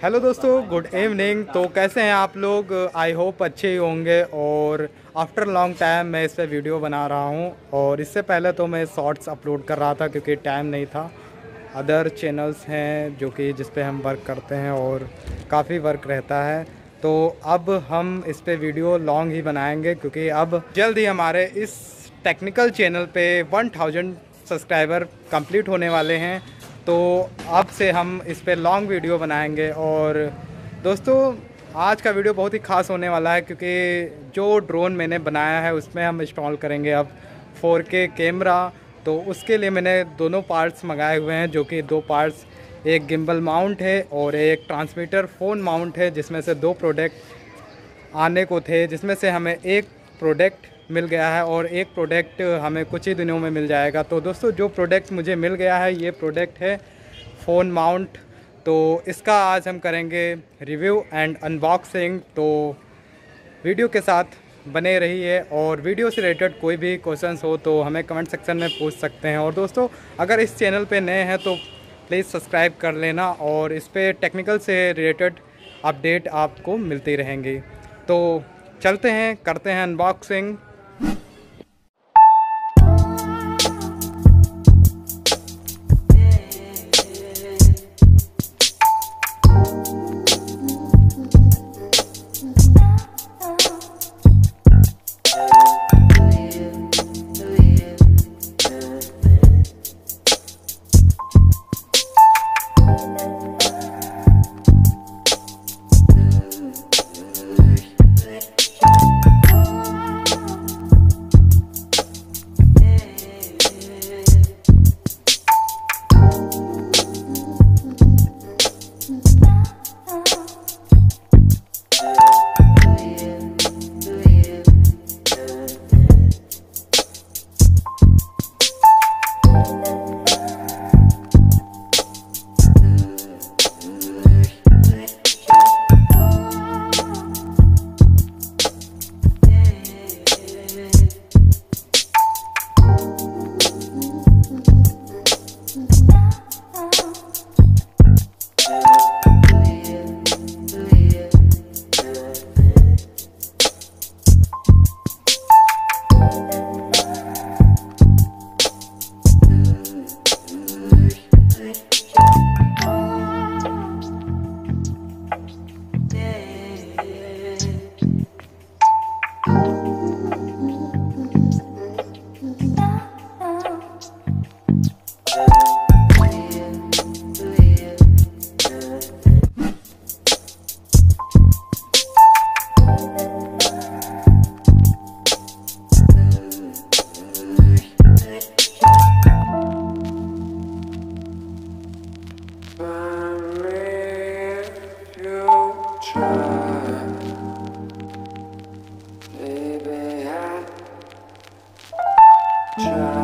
Hello दोस्तों. Good evening तो कैसे हैं आप लोग? आई होप अच्छे ही होंगे और आफ्टर लॉन्ग टाइम मैं इस पर वीडियो बना रहा हूँ और इससे पहले तो मैं शॉर्ट्स अपलोड कर रहा था क्योंकि टाइम नहीं था। अदर चैनल्स हैं जो कि जिस पे हम वर्क करते हैं और काफ़ी वर्क रहता है। तो अब हम इस पर वीडियो लॉन्ग ही बनाएँगे क्योंकि अब जल्द ही हमारे इस टेक्निकल चैनल पे 1000 सब्सक्राइबर कंप्लीट होने वाले हैं। तो अब से हम इस पर लॉन्ग वीडियो बनाएँगे और दोस्तों, आज का वीडियो बहुत ही ख़ास होने वाला है क्योंकि जो ड्रोन मैंने बनाया है, उसमें हम इंस्टॉल करेंगे अब 4K कैमरा तो उसके लिए मैंने दोनों पार्ट्स मंगाए हुए हैं, जो कि दो पार्ट्स एक गिम्बल माउंट है और एक ट्रांसमीटर फ़ोन माउंट है, जिसमें से दो प्रोडक्ट आने को थे, जिसमें से हमें एक प्रोडक्ट मिल गया है और एक प्रोडक्ट हमें कुछ ही दिनों में मिल जाएगा। तो दोस्तों, जो प्रोडक्ट मुझे मिल गया है, ये प्रोडक्ट है फ़ोन माउंट। तो इसका आज हम करेंगे रिव्यू एंड अनबॉक्सिंग। तो वीडियो के साथ बने रहिए और वीडियो से रिलेटेड कोई भी क्वेश्चंस हो तो हमें कमेंट सेक्शन में पूछ सकते हैं। और दोस्तों, अगर इस चैनल पे नए हैं तो प्लीज़ सब्सक्राइब कर लेना और इस पर टेक्निकल से रिलेटेड अपडेट आपको मिलती रहेंगी। तो चलते हैं, करते हैं unboxing Try.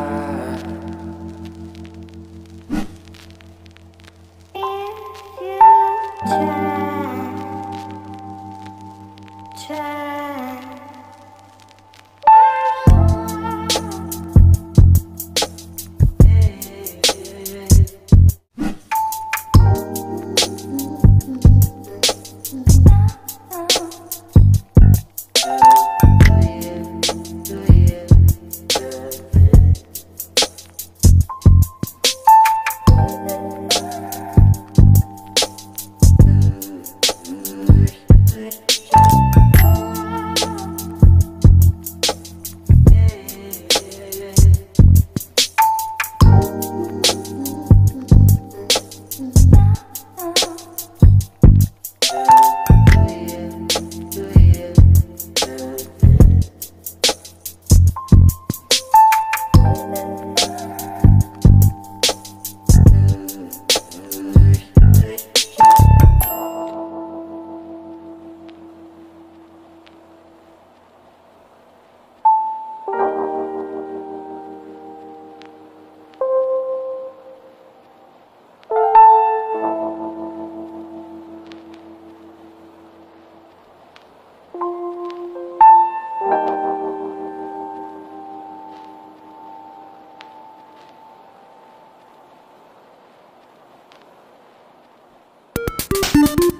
you